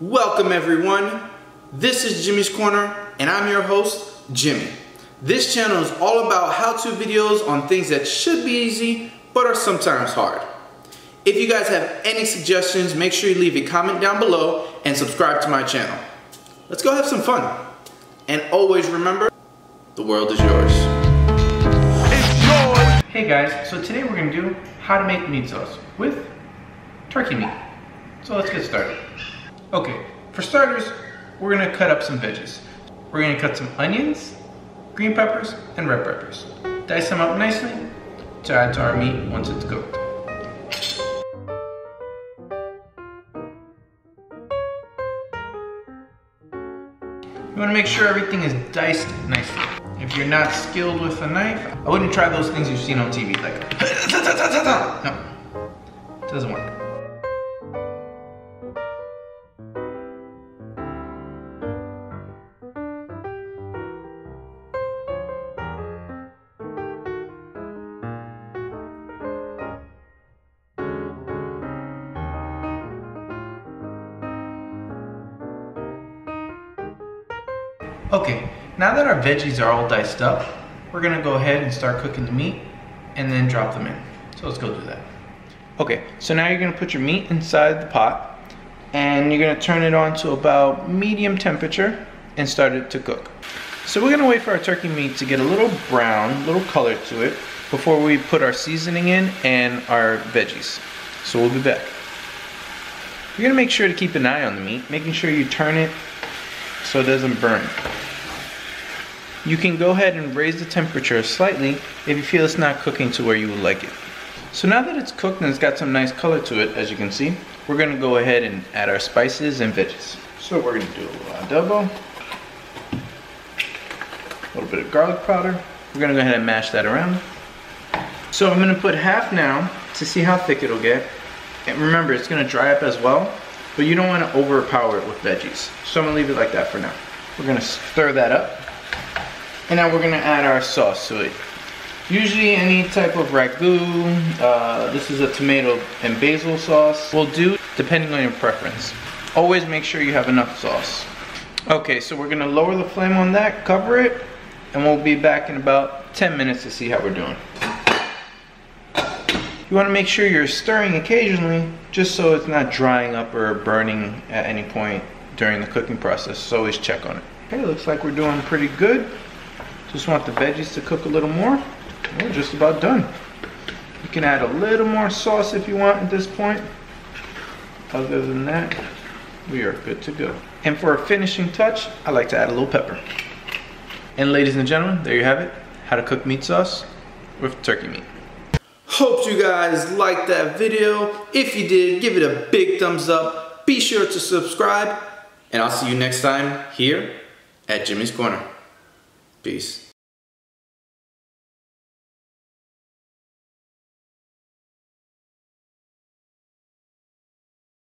Welcome everyone. This is Jymmy's Corner and I'm your host, Jymmy. This channel is all about how-to videos on things that should be easy but are sometimes hard. If you guys have any suggestions, make sure you leave a comment down below and subscribe to my channel. Let's go have some fun. And always remember, the world is yours. Hey guys, so today we're gonna do how to make meat sauce with turkey meat. So let's get started. Okay, for starters, we're gonna cut up some veggies. We're gonna cut some onions, green peppers, and red peppers. Dice them up nicely to add to our meat once it's cooked. You wanna make sure everything is diced nicely. If you're not skilled with a knife, I wouldn't try those things you've seen on TV, like, no, it doesn't work. Okay, now that our veggies are all diced up, we're gonna go ahead and start cooking the meat and then drop them in. So let's go do that. Okay, so now you're gonna put your meat inside the pot and you're gonna turn it on to about medium temperature and start it to cook. So we're gonna wait for our turkey meat to get a little brown, a little color to it before we put our seasoning in and our veggies. So we'll be back. You're gonna make sure to keep an eye on the meat, making sure you turn it so it doesn't burn. You can go ahead and raise the temperature slightly if you feel it's not cooking to where you would like it. So now that it's cooked and it's got some nice color to it, as you can see, we're gonna go ahead and add our spices and veggies. So we're gonna do a little adobo, a little bit of garlic powder. We're gonna go ahead and mash that around. So I'm gonna put half now to see how thick it'll get. And remember, it's gonna dry up as well, but you don't wanna overpower it with veggies. So I'm gonna leave it like that for now. We're gonna stir that up. And now we're gonna add our sauce to it. Usually any type of ragu, uh, this is a tomato and basil sauce, will do depending on your preference. Always make sure you have enough sauce. Okay, so we're gonna lower the flame on that, cover it, and we'll be back in about 10 minutes to see how we're doing. You wanna make sure you're stirring occasionally, just so it's not drying up or burning at any point during the cooking process, so always check on it. Okay, looks like we're doing pretty good. Just want the veggies to cook a little more. We're just about done. You can add a little more sauce if you want at this point. Other than that, we are good to go. And for a finishing touch, I like to add a little pepper. And ladies and gentlemen, there you have it. How to cook meat sauce with turkey meat. Hope you guys liked that video. If you did, give it a big thumbs up. Be sure to subscribe. And I'll see you next time here at Jymmy's Corner. Peace.